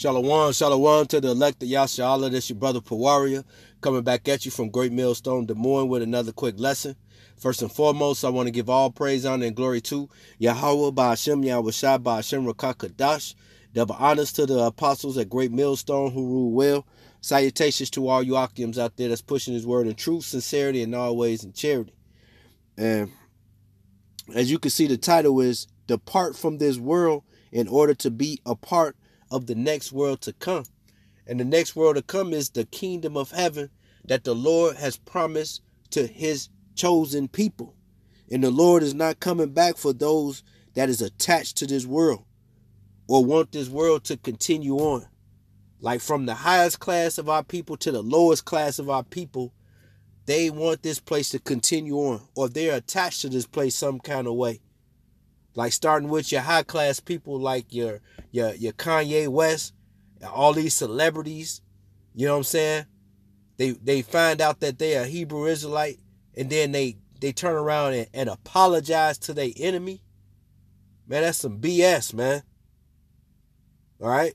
Shalom, shalom to the elect of Yasha This your brother Pawaria coming back at you from Great Millstone, Des Moines with another quick lesson. First and foremost, I want to give all praise, honor, and glory to Yahweh, Ba'ashem, Yahweh Shai, Ba'ashem, Rakakadash. Double honors to the apostles at Great Millstone who rule well. Salutations to all you Akims out there that's pushing his word in truth, sincerity, and always in charity. And as you can see, the title is Depart from this world in order to be a part of the next world to come. And the next world to come is the kingdom of heaven that the Lord has promised to his chosen people. And the Lord is not coming back for those that is attached to this world or want this world to continue on. Like from the highest class of our people to the lowest class of our people, they want this place to continue on or they're attached to this place some kind of way. Like starting with your high class people like your your your Kanye West, all these celebrities, you know what I'm saying? They they find out that they are Hebrew Israelite and then they they turn around and, and apologize to their enemy. Man, that's some BS, man. All right?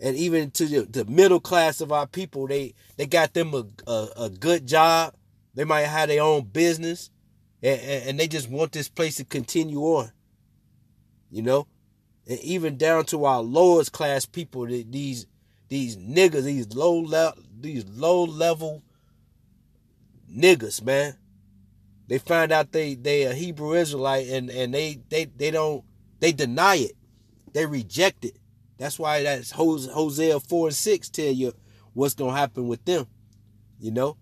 And even to the, the middle class of our people, they they got them a, a, a good job. They might have their own business and, and, they just want this place to continue on. You know, and even down to our lowest class people, these these niggas, these low level, these low level niggas, man. They find out they they a Hebrew Israelite and and they they they don't they deny it, they reject it. That's why that's Hosea four and six tell you what's gonna happen with them. You know,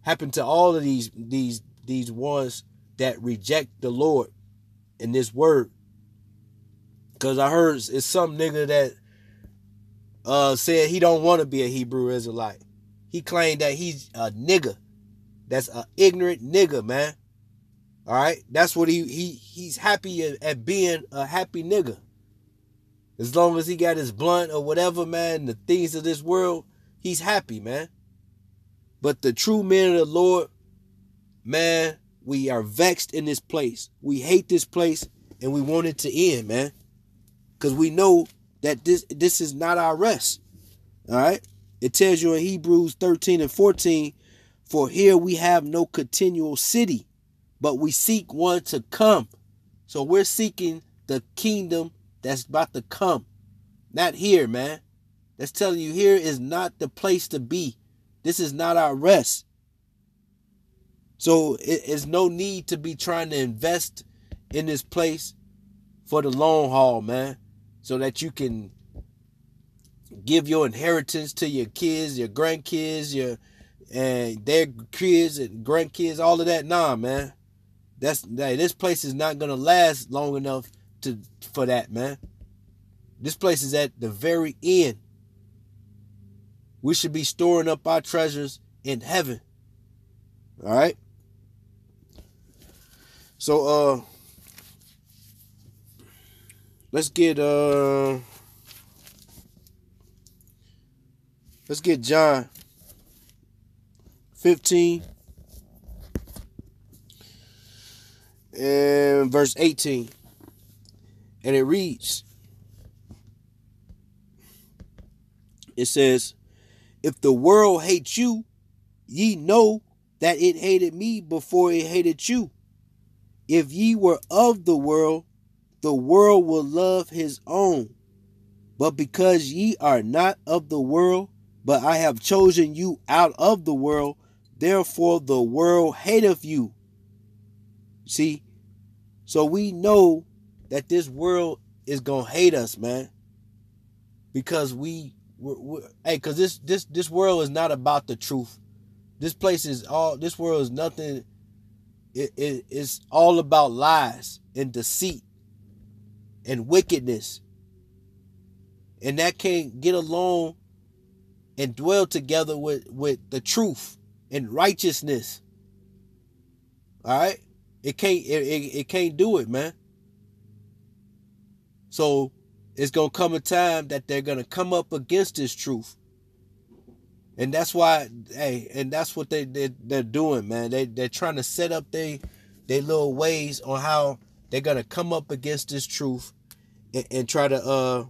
happen to all of these these these ones that reject the Lord in this word. Cause I heard it's some nigga that uh said he don't want to be a Hebrew Israelite. He claimed that he's a nigga. That's an ignorant nigga, man. All right, that's what he he he's happy at, at being a happy nigga. As long as he got his blunt or whatever, man, the things of this world, he's happy, man. But the true men of the Lord, man, we are vexed in this place. We hate this place and we want it to end, man. Cause we know that this this is not our rest. All right. It tells you in Hebrews 13 and 14, for here we have no continual city, but we seek one to come. So we're seeking the kingdom that's about to come. Not here, man. That's telling you here is not the place to be. This is not our rest. So it is no need to be trying to invest in this place for the long haul, man, so that you can give your inheritance to your kids, your grandkids, your and their kids and grandkids, all of that. Nah, man, that's hey, this place is not gonna last long enough to for that, man. This place is at the very end. We should be storing up our treasures in heaven. All right. So uh let's get uh let's get John 15 and verse 18. And it reads It says, If the world hates you, ye know that it hated me before it hated you. If ye were of the world, the world will love his own. But because ye are not of the world, but I have chosen you out of the world, therefore the world hateth you. See? So we know that this world is gonna hate us, man. Because we we're, we're, hey, cause this this this world is not about the truth. This place is all this world is nothing it, it, it's all about lies and deceit and wickedness. And that can't get along and dwell together with, with the truth and righteousness. All right? It can't it, it, it can't do it, man. So it's gonna come a time that they're gonna come up against this truth and that's why hey and that's what they, they they're doing man they they're trying to set up they little ways on how they're gonna come up against this truth and, and try to uh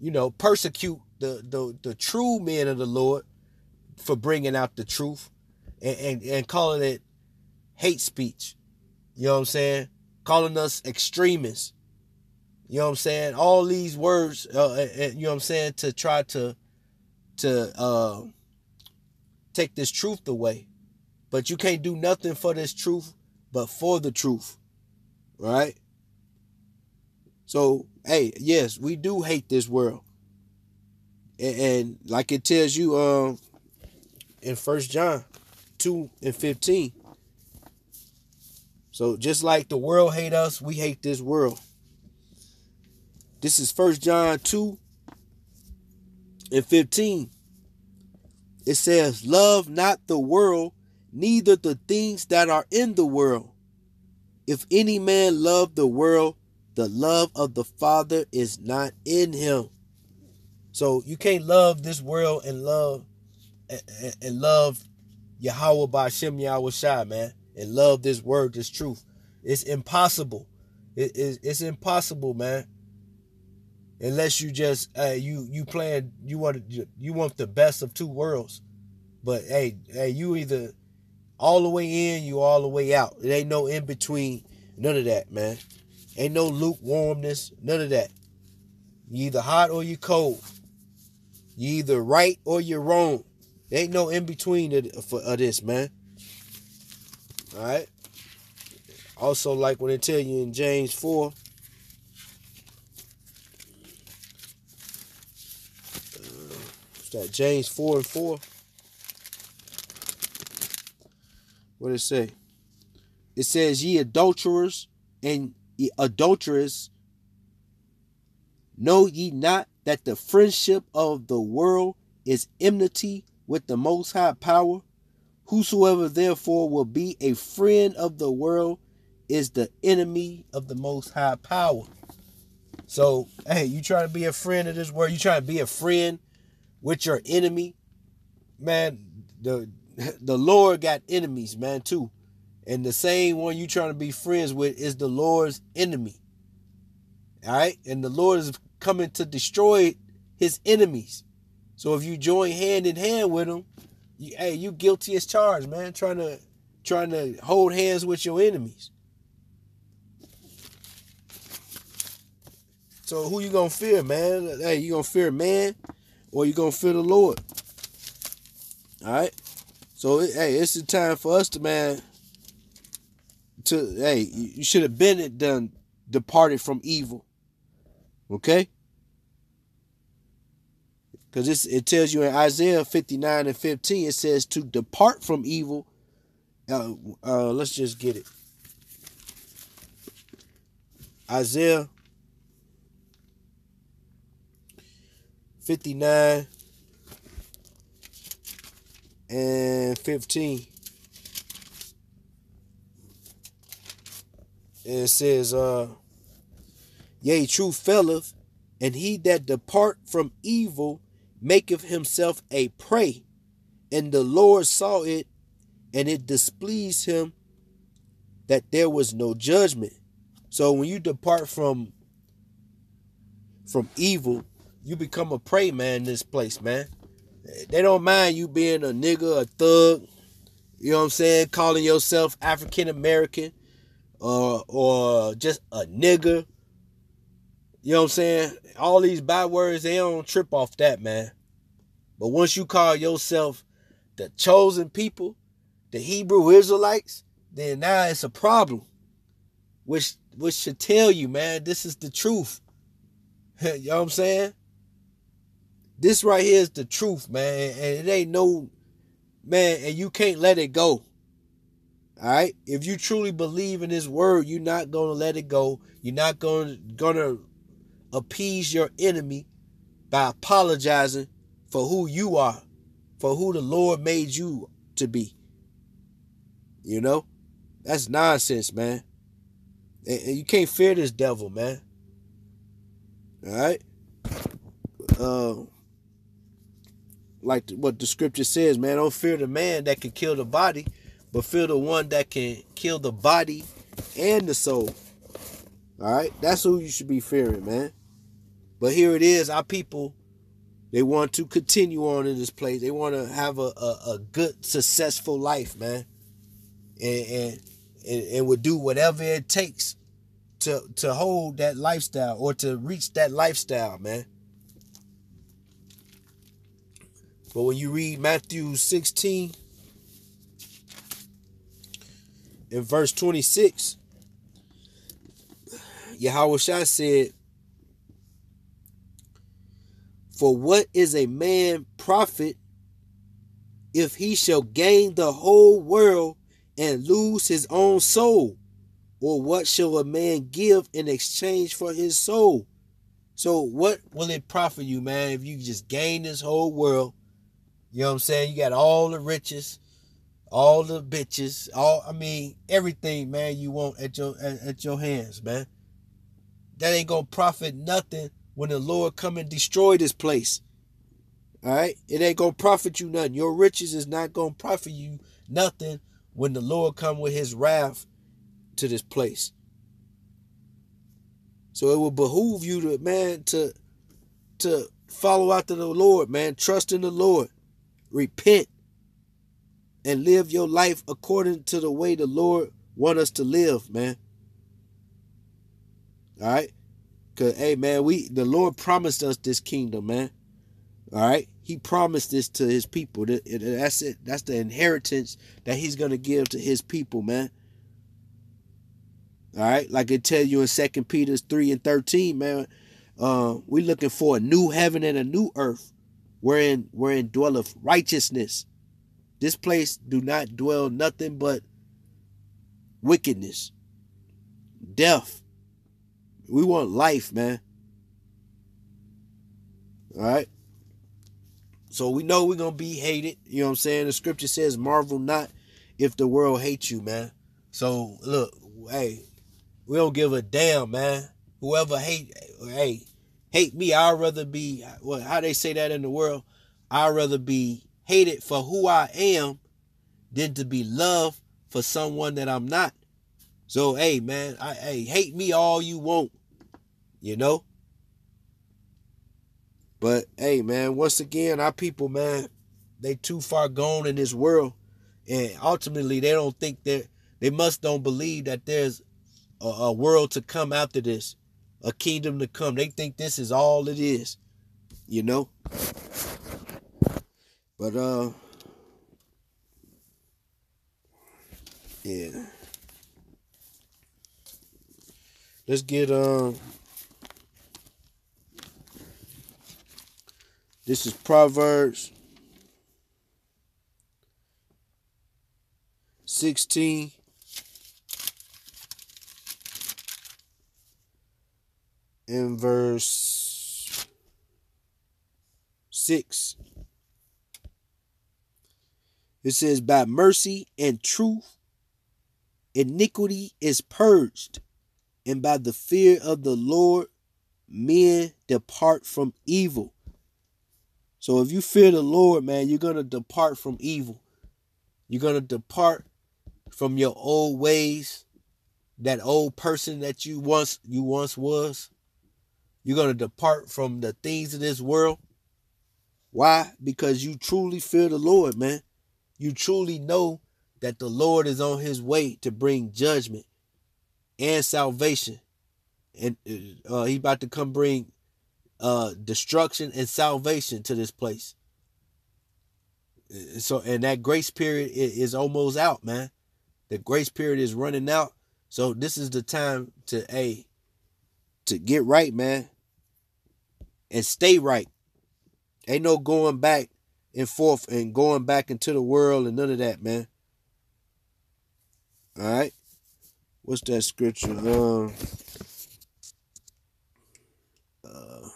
you know, persecute the the the true men of the Lord for bringing out the truth and, and, and calling it hate speech. You know what I'm saying? Calling us extremists. You know what I'm saying? All these words, uh you know what I'm saying, to try to to uh, take this truth away. But you can't do nothing for this truth but for the truth. Right? So, hey, yes, we do hate this world. And, and like it tells you um in First John 2 and 15. So just like the world hate us, we hate this world. This is First John 2 and 15. It says, Love not the world, neither the things that are in the world. If any man love the world, the love of the Father is not in him. So you can't love this world and love and, and love Yahweh by Shem Yahweh Shai, man, and love this word, this truth. It's impossible. It, it's, it's impossible, man. Unless you just uh, you you plan you want you want the best of two worlds, but hey hey you either all the way in you all the way out. It ain't no in between. None of that, man. Ain't no lukewarmness. None of that. You either hot or you cold. You either right or you're wrong. There ain't no in between of, for, of this, man. All right. Also, like when they tell you in James 4, that? James 4 and 4. What it say? It says, Ye adulterers and ye adulterers, know ye not that the friendship of the world is enmity with the Most High power. Whosoever therefore will be a friend of the world is the enemy of the Most High power. So, hey, you trying to be a friend of this world? You trying to be a friend with your enemy? Man, the the Lord got enemies, man, too. And the same one you trying to be friends with is the Lord's enemy. All right? And the Lord is coming to destroy his enemies. So if you join hand in hand with him, you, hey, you guilty as charged, man. Trying to trying to hold hands with your enemies. So who you gonna fear, man? Hey, you gonna fear man, or you gonna fear the Lord? All right. So hey, it's the time for us to man. To hey, you should have been it done, departed from evil. Okay. Because it tells you in Isaiah 59 and 15, it says to depart from evil. Uh, uh, let's just get it. Isaiah 59 and 15. it says, uh, Yea, true faileth, and he that depart from evil maketh himself a prey. And the Lord saw it, and it displeased him that there was no judgment. So when you depart from from evil, you become a prey man in this place, man. They don't mind you being a nigga, a thug, you know what I'm saying, calling yourself African American, or uh, or just a nigga. You know what I'm saying? All these bad words, they don't trip off that, man. But once you call yourself the chosen people, the Hebrew Israelites, then now it's a problem. Which which should tell you, man, this is the truth. you know what I'm saying? This right here is the truth, man. And it ain't no man, and you can't let it go. All right? If you truly believe in his word, you're not to let it go. You're not going to appease your enemy by apologizing for who you are, for who the Lord made you to be. You know? That's nonsense, man. And, you can't fear this devil, man. All right? Uh, like what the scripture says, man, don't fear the man that can kill the body, but fear the one that can kill the body and the soul. All right? That's who you should be fearing, man. But here it is, our people, they want to continue on in this place. They want to have a, a, a good, successful life, man. And, and and and would do whatever it takes to to hold that lifestyle or to reach that lifestyle, man. But when you read Matthew 16 in verse 26, Yahweh said, For what is a man profit if he shall gain the whole world and lose his own soul? Or what shall a man give in exchange for his soul? So, what will it profit you, man, if you just gain this whole world? You know what I'm saying? You got all the riches, all the bitches, all I mean, everything, man, you want at your at, at your hands, man. That ain't gonna profit nothing when the Lord come and destroy this place. All right, it ain't gonna profit you nothing. Your riches is not gonna profit you nothing when the Lord come with His wrath to this place. So it will behoove you to man to to follow after the Lord, man. Trust in the Lord, repent, and live your life according to the way the Lord want us to live, man. All right, cause hey, man, we the Lord promised us this kingdom, man. All right, He promised this to His people. That's it. That's the inheritance that He's gonna give to His people, man. All right, like it tell you in Second Peter three and thirteen, man. Uh, we looking for a new heaven and a new earth, wherein wherein dwelleth righteousness. This place do not dwell nothing but wickedness, death. We want life, man. All right. So we know we're gonna be hated. You know what I'm saying? The scripture says, "Marvel not if the world hates you, man." So look, hey, we don't give a damn, man. Whoever hate, hey, hate me, I'd rather be, well, how they say that in the world? I'd rather be hated for who I am than to be loved for someone that I'm not. So, hey, man, I, hey, hate me all you want, you know? But, hey, man, once again, our people, man, they too far gone in this world. And ultimately, they don't think that, they must don't believe that there's a, a world to come after this, a kingdom to come. They think this is all it is, you know. But uh, yeah. Let's get um. This is Proverbs 16 in verse 6. It says, By mercy and truth, iniquity is purged, and by the fear of the Lord, men depart from evil. So if you fear the Lord, man, you're going to depart from evil. You're going to depart from your old ways, that old person that you once you once was. You're going to depart from the things of this world. Why? Because you truly fear the Lord, man. You truly know that the Lord is on his way to bring judgment and salvation. And uh, he's about to come bring uh, destruction and salvation to this place. So, and that grace period is almost out, man. The grace period is running out. So this is the time to, a to get right, man and stay right. Ain't no going back and forth and going back into the world and none of that, man. All right. What's that scripture? Um, uh,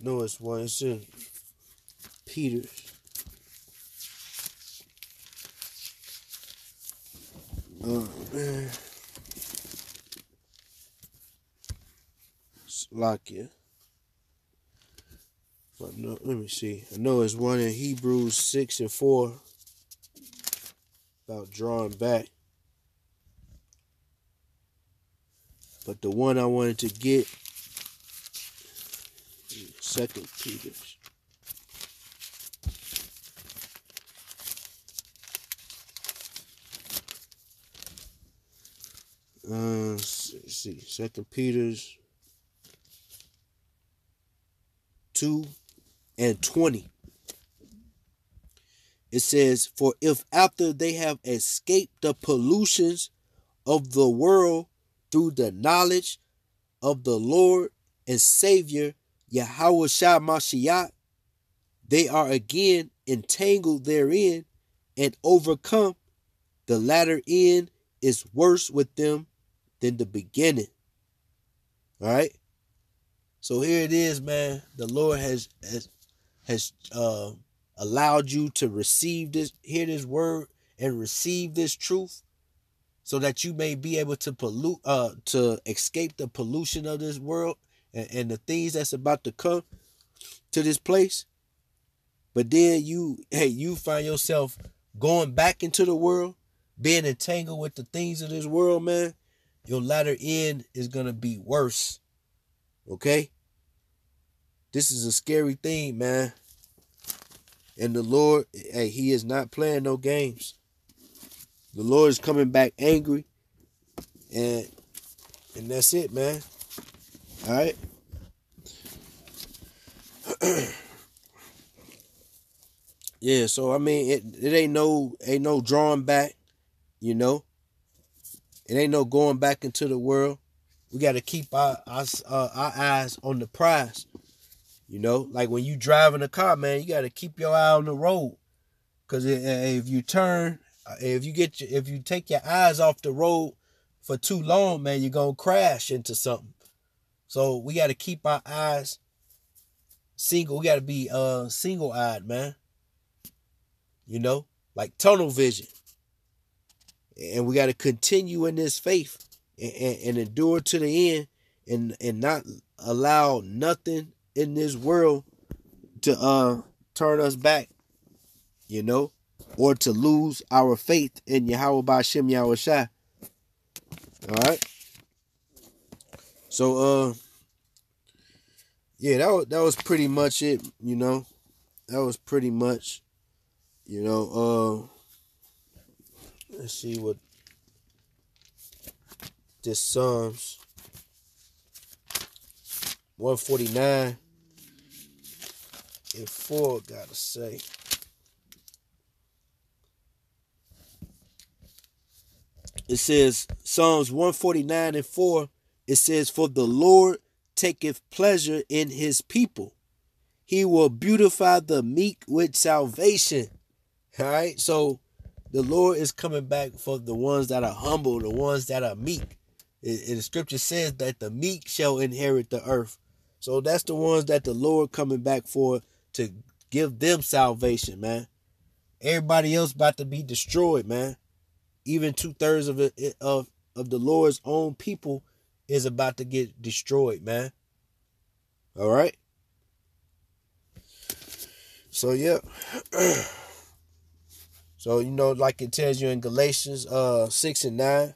no, it's one. It's in Peter's. Oh, man. Slovakia. But no, let me see. I know it's one in Hebrews 6 and 4 about drawing back. But the one I wanted to get, Second Peter. Uh, see, Second Peter's two and twenty. It says, "For if after they have escaped the pollutions of the world through the knowledge of the Lord and Savior Yahweh Shah Mashiach, they are again entangled therein and overcome, the latter end is worse with them than the beginning. All right. So here it is, man. The Lord has has has uh, allowed you to receive this, hear this word, and receive this truth, so that you may be able to pollute, uh, to escape the pollution of this world and, and the things that's about to come to this place. But then you, hey, you find yourself going back into the world, being entangled with the things of this world, man your latter end is to be worse. Okay? This is a scary thing, man. And the Lord, hey, He is not playing no games. The Lord is coming back angry. And and that's it, man. All right. yeah, so I mean it, it ain't no ain't no drawing back, you know. It ain't no going back into the world. We got to keep our our, uh, our eyes on the prize. You know, like when you driving a car, man, you got to keep your eye on the road. Cause if you turn, uh, if you get, your, if you take your eyes off the road for too long, man, you're gonna crash into something. So we got to keep our eyes single. We got to be uh single eyed, man. You know, like tunnel vision and we got to continue in this faith and, and, endure to the end and and not allow nothing in this world to uh turn us back you know or to lose our faith in Yahweh Bashem Yahweh Shai. All right. So uh yeah, that was that was pretty much it, you know. That was pretty much, you know, uh Let's see what this Psalms 149 and 4 gotta say. It says Psalms 149 and 4, it says, For the Lord taketh pleasure in his people. He will beautify the meek with salvation. All right. So the Lord is coming back for the ones that are humble, the ones that are meek. And the scripture says that the meek shall inherit the earth. So that's the ones that the Lord coming back for to give them salvation, man. Everybody else about to be destroyed, man. Even two thirds of it of of the Lord's own people is about to get destroyed, man. All right. So yeah. So, you know, like it tells you in Galatians uh 6 and 9,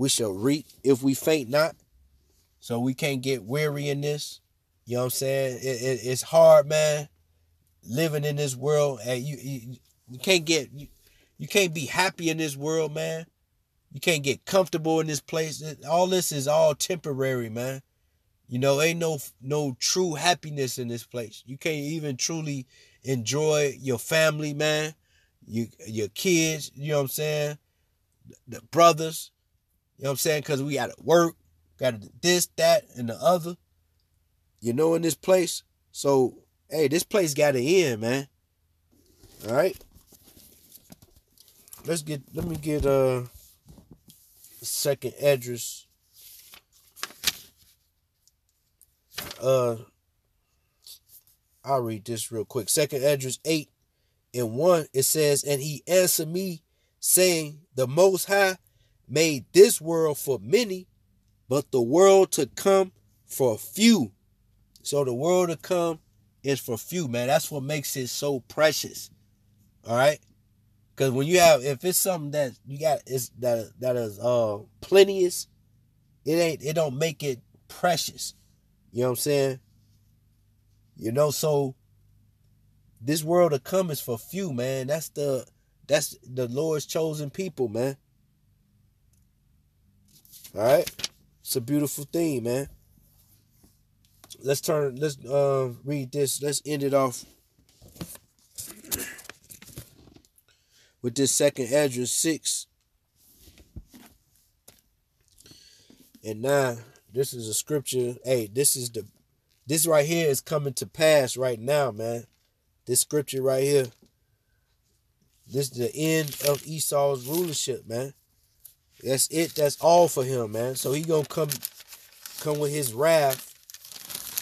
we shall reap if we faint not. So we can't get weary in this. You know what I'm saying? It, it, it's hard, man, living in this world. And you, you, you can't get you, you can't be happy in this world, man. You can't get comfortable in this place. All this is all temporary, man. You know, ain't no no true happiness in this place. You can't even truly enjoy your family, man you your kids, you know what I'm saying? The brothers, you know what I'm saying? Because we got to work, got to this, that, and the other. You know, in this place. So, hey, this place got to end, man. All right. Let's get. Let me get uh second Esdras. Uh, I'll read this real quick. Second Esdras eight and one, it says, And he answered me, saying, The Most High made this world for many, but the world to come for few. So the world to come is for few, man. That's what makes it so precious. All right? Because when you have, if it's something that you got is that that is uh plenteous, it ain't it don't make it precious. You know what I'm saying? You know, so this world to come is for few, man. That's the that's the Lord's chosen people, man. All right? It's a beautiful thing, man. Let's turn let's uh read this. Let's end it off with this second Esdras 6 and 9. This is a scripture. Hey, this is the this right here is coming to pass right now, man. This scripture right here. This is the end of Esau's rulership, man. That's it. That's all for him, man. So he gonna come come with his wrath.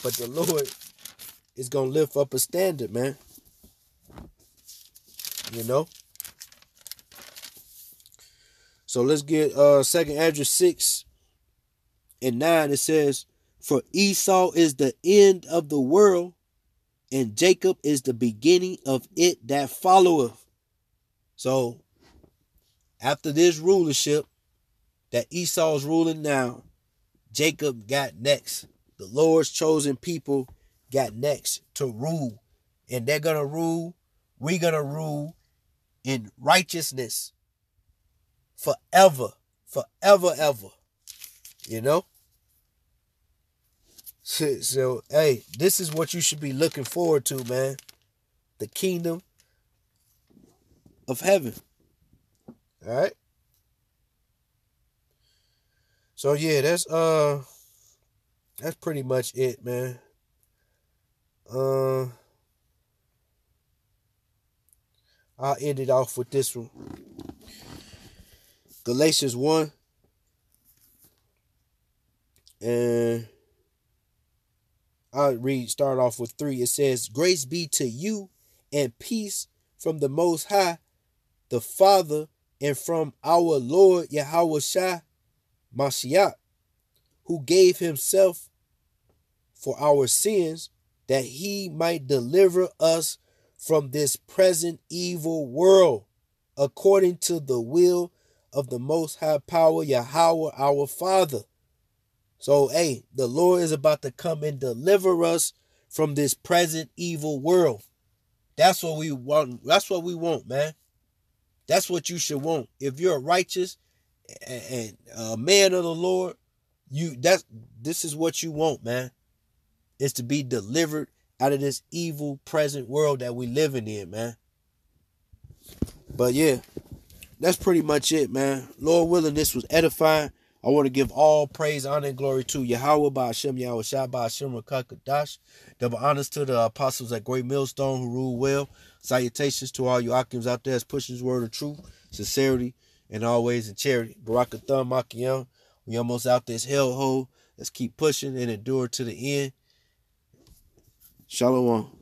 But the Lord is gonna lift up a standard, man. You know? So let's get uh second Esdras 6 and 9. It says, For Esau is the end of the world, and Jacob is the beginning of it that followeth. So after this rulership that Esau's ruling now, Jacob got next. The Lord's chosen people got next to rule. And they're gonna rule, we're gonna rule in righteousness forever, forever, ever. You know? So, so, hey, this is what you should be looking forward to, man. The kingdom of heaven. All right? So yeah, that's uh that's pretty much it, man. Uh I'll end it off with this one. Galatians 1 and I'll read start off with 3. It says, Grace be to you and peace from the most high, the Father, and from our Lord Yahweh Shai Mashiach, who gave himself for our sins that he might deliver us from this present evil world according to the will of the most high power, Yahweh, our Father. So, hey, the Lord is about to come and deliver us from this present evil world. That's what we want. That's what we want, man. That's what you should want. If you're righteous and a uh, man of the Lord, you that's this is what you want, man. Is to be delivered out of this evil present world that we living in, man. But yeah, that's pretty much it, man. Lord willing, this was edifying. I want to give all praise, honor, and glory to Yahweh, Ba'ashem, Yahweh, Shai, Ba'ashem, Rakakadash. Double honors to the apostles at Great Millstone who rule well. Salutations to all you Akims out there that's pushing his word of truth, sincerity, and always in charity. Barakathum, Makiyam. We almost out this hellhole. Let's keep pushing and endure to the end. Shalom.